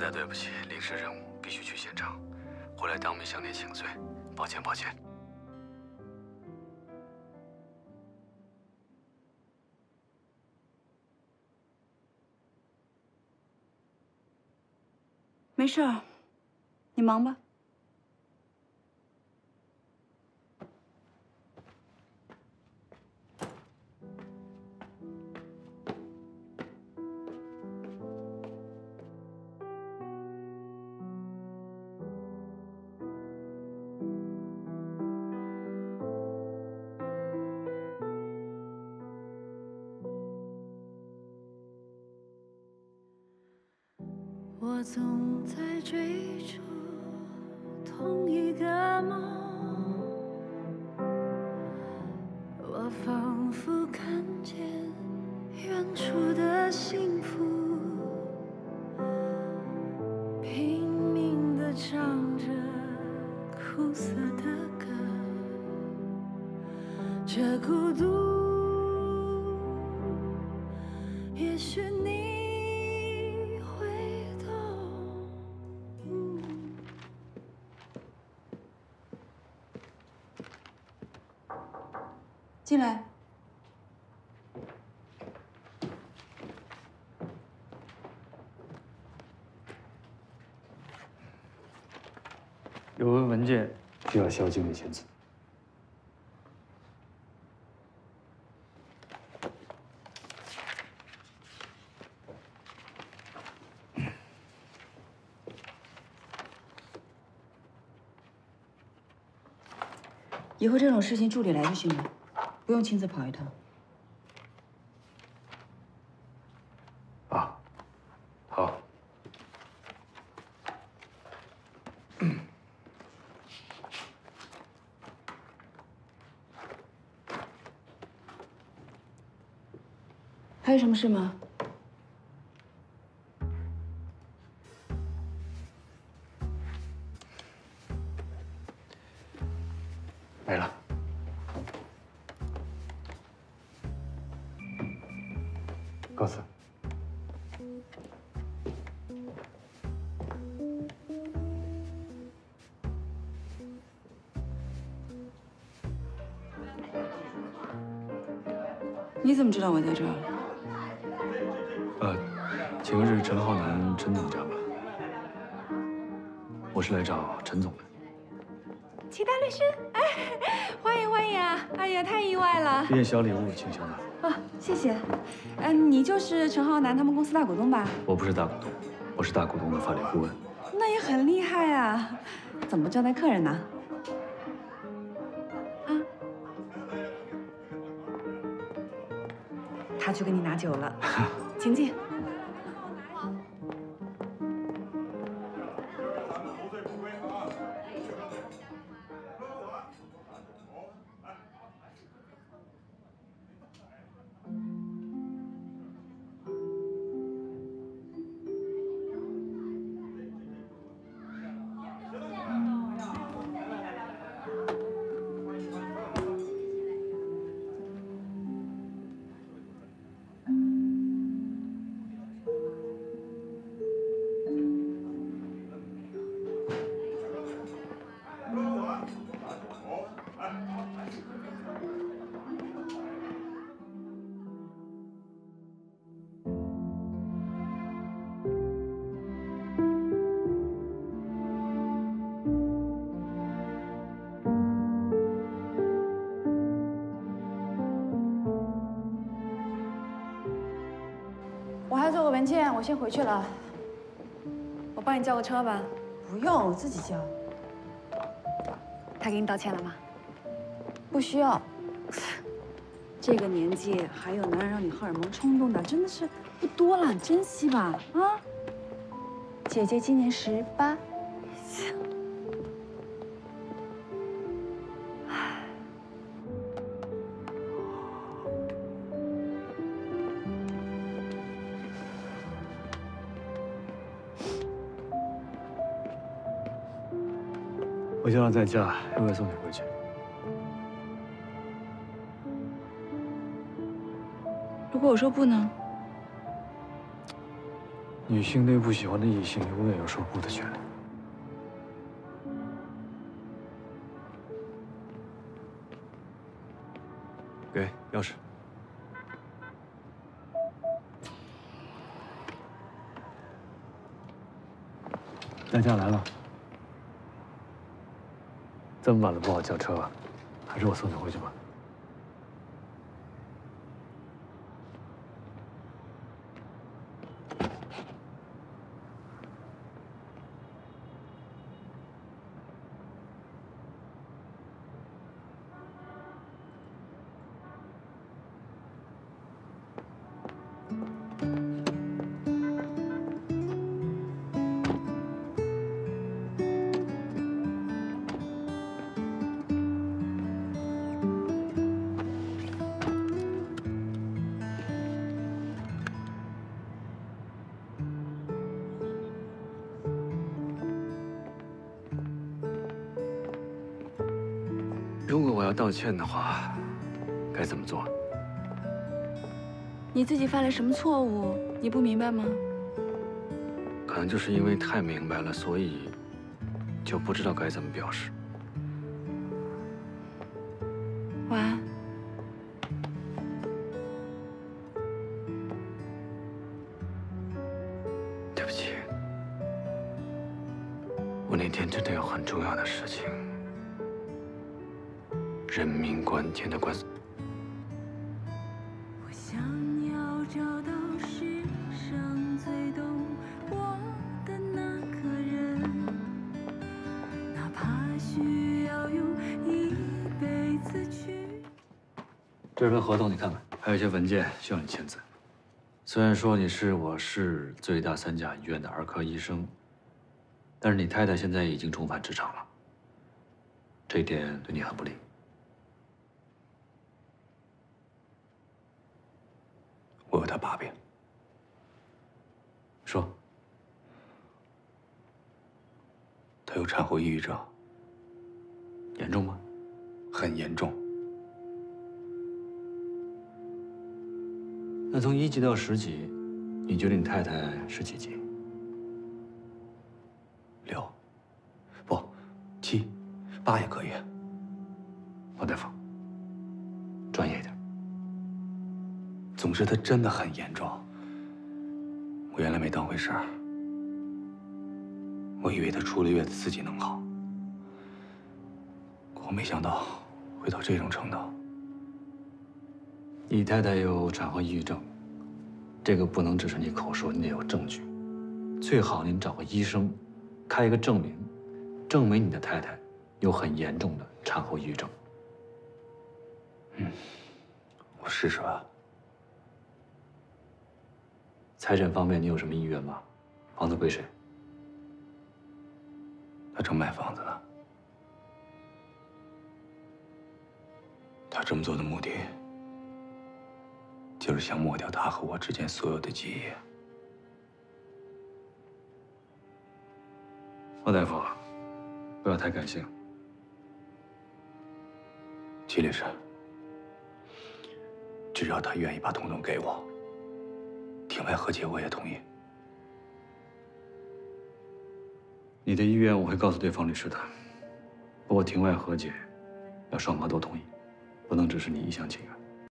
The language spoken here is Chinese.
实在对不起，临时任务必须去现场，回来当面向您请罪，抱歉抱歉。没事儿，你忙吧。我总在追逐同一个梦，我仿佛看见远处的幸福，拼命地唱着苦涩的歌，这孤独，也许进来。有份文件需要肖经理签字。以后这种事情助理来就行了，不用亲自跑一趟。啊，好。还有什么事吗？没了。你怎么知道我在这儿？呃，请问是陈浩南陈总家吗？我是来找陈总的。齐大律师，哎，欢迎欢迎啊！哎呀，太意外了一件小礼物，请收纳。啊！谢谢。嗯、你就是陈浩南他们公司大股东吧？我不是大股东，我是大股东的法律顾问。那也很厉害啊！怎么招待客人呢？他去给你拿酒了，请进。还做个文件，我先回去了。我帮你叫个车吧。不用，我自己叫。他给你道歉了吗？不需要。这个年纪还有男人让你荷尔蒙冲动的，真的是不多了，珍惜吧啊！姐姐今年十八。我先生在家，我会儿送你回去。如果我说不呢？女性对不喜欢的异性永远有说不的权利。给钥匙。代驾来了。这么晚了不好叫车，还是我送你回去吧。如果我要道歉的话，该怎么做？你自己犯了什么错误？你不明白吗？可能就是因为太明白了，所以就不知道该怎么表示。晚安。人命关天的官司。我想要找到世上最懂我的那个人，哪怕需要用一辈子去。这份合同你看看，还有一些文件需要你签字。虽然说你是我市最大三甲医院的儿科医生，但是你太太现在已经重返职场了，这一点对你很不利。我有他把柄，说，他有产后抑郁症，严重吗？很严重。那从一级到十级，你觉得你太太是几级？六，不，七，八也可以。王大夫，专业一点。总之，他真的很严重。我原来没当回事儿，我以为他出了月子自己能好，我没想到会到这种程度。你太太有产后抑郁症，这个不能只是你口说，你得有证据。最好您找个医生，开一个证明，证明你的太太有很严重的产后抑郁症。嗯，我试试吧。财产方面，你有什么意愿吗？房子归谁？他正卖房子呢。他这么做的目的，就是想抹掉他和我之间所有的记忆。王大夫，不要太感性。齐律师，只要他愿意把彤彤给我，庭外和解我也同意。你的意愿我会告诉对方律师的，不过庭外和解要双方都同意，不能只是你一厢情愿。